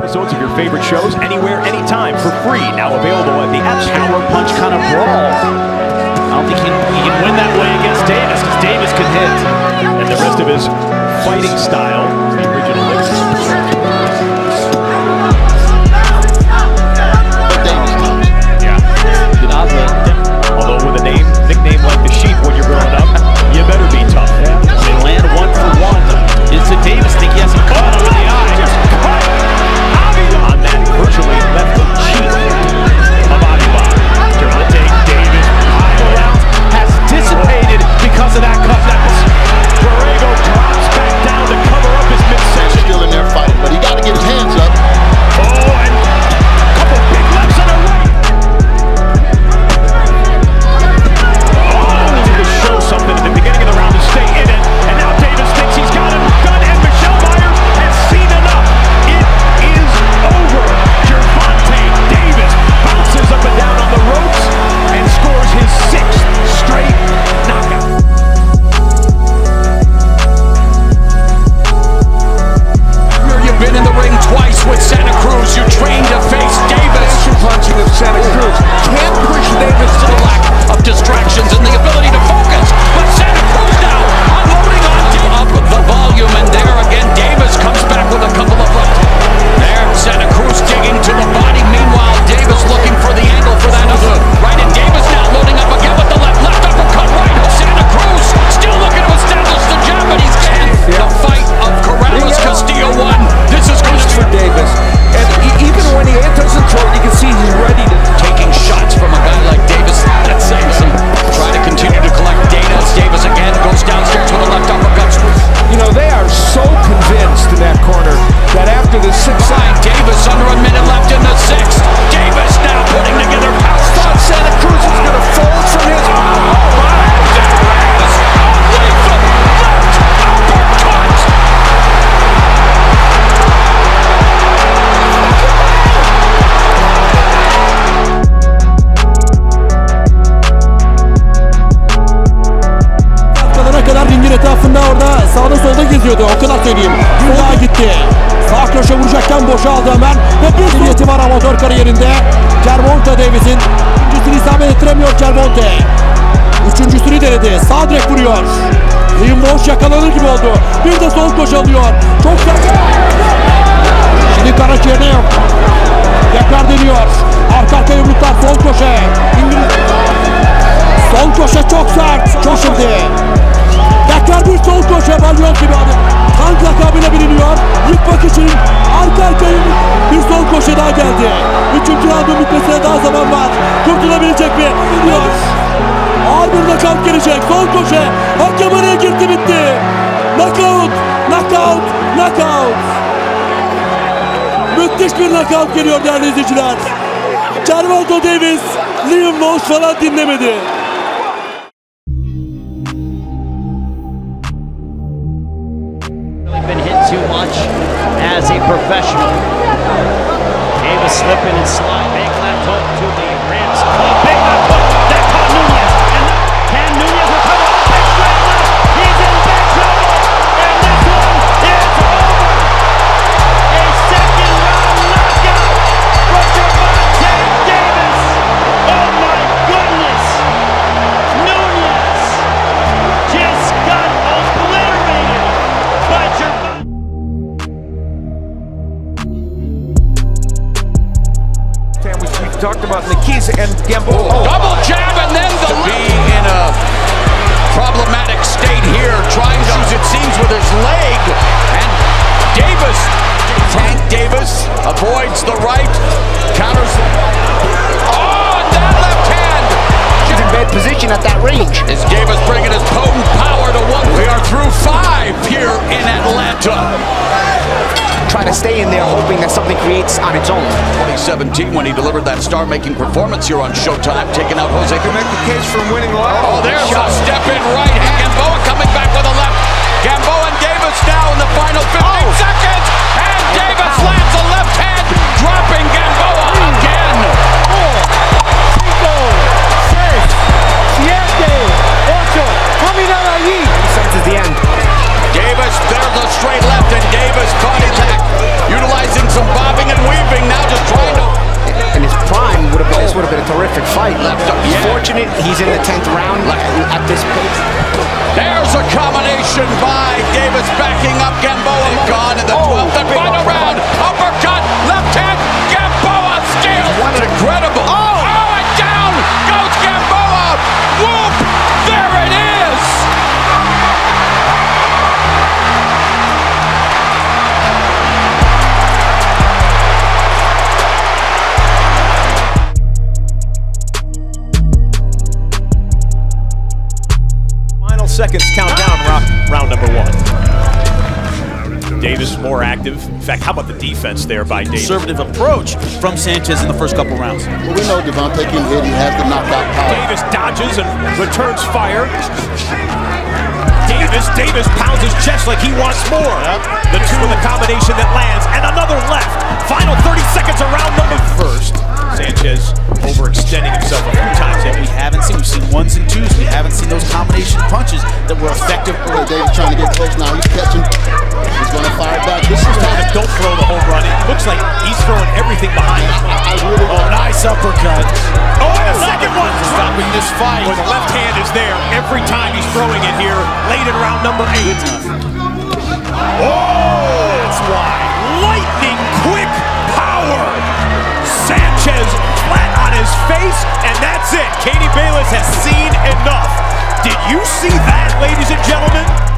Episodes of your favorite shows anywhere, anytime for free. Now available at the App Store. Power punch kind of brawl. I don't think he, he can win that way against Davis because Davis can hit. And the rest of his fighting style, kadar söyleyeyim. Sola gitti. Sağ köşe vuracakken boşaldı hemen. Ve bir niyeti var amatör kariyerinde. Gervonta Davis'in. İkincisini isabet ettiremiyor Gervonta. Üçüncüsünü denedi. Sağ direk vuruyor. Liam Walsh yakalanır gibi oldu. Bir de sol koşu alıyor. Çok sert. Şimdi Karaciğer'de yok. Tekrar deniyor. Arka arka yumruklar sol köşe. İngiliz Sol köşe çok sert. Çok şimdi. Tekrar bir sol köşe balyon gibi abi. Tank lakabıyla biliniyor. Yıkmak için arka arkaya bir sol köşe daha geldi. Üçüncü roundun bitmesine daha zaman var. Kurtulabilecek mi? Diyor. Ağır bir knockout gelecek. Sol köşe. Hakem araya girdi bitti. Knockout. Knockout. Knockout. Müthiş bir knockout geliyor değerli izleyiciler. Gervonta Davis, Liam Walsh falan dinlemedi. Been hit too much as a professional. Davis slipping and sliding. Big left hook to the ribs. Talked about Nikisa and Gamboa. Oh. Double jab and then the to be in a problematic state here, trying to use it seems with his leg, and Davis, Tank Davis avoids the right, counters. Oh, and that left hand. He's in bad position at that range. Is Davis bringing his potent power to one? We are through five here in Atlanta. Trying to stay in there, hoping that something creates on its own. 2017 when he delivered that star-making performance here on Showtime, taking out Jose. Can make the case for winning live. Oh, there's a step in right. Gamboa coming back with a left. Gamboa and Davis now in the final 15 seconds. Seconds count down round, round number one. Davis more active. In fact, how about the defense there by Davis? conservative approach from Sanchez in the first couple rounds. Well, we know Devontae can hit. He has the knockout power. Davis dodges and returns fire. Davis, Davis pounds his chest like he wants more. The two in the combination that lands, and another left. Final 30 seconds around number first. Sanchez overextending himself a few times. That we haven't seen. We've seen ones and twos. Those combination punches that were effective Okay, Davis trying to get close now. He's catching. He's going to fire back. This is time. don't throw the home run. It looks like he's throwing everything behind him. I really Oh, nice uppercut. Oh, and a second one. Stopping this fight. Boy, the left hand is there every time he's throwing it here, late in round number eight. Oh, that's why. Lightning quick power. Sanchez flat on his face, and that's it. Kenny Bayless has seen enough. Did you see that, ladies and gentlemen?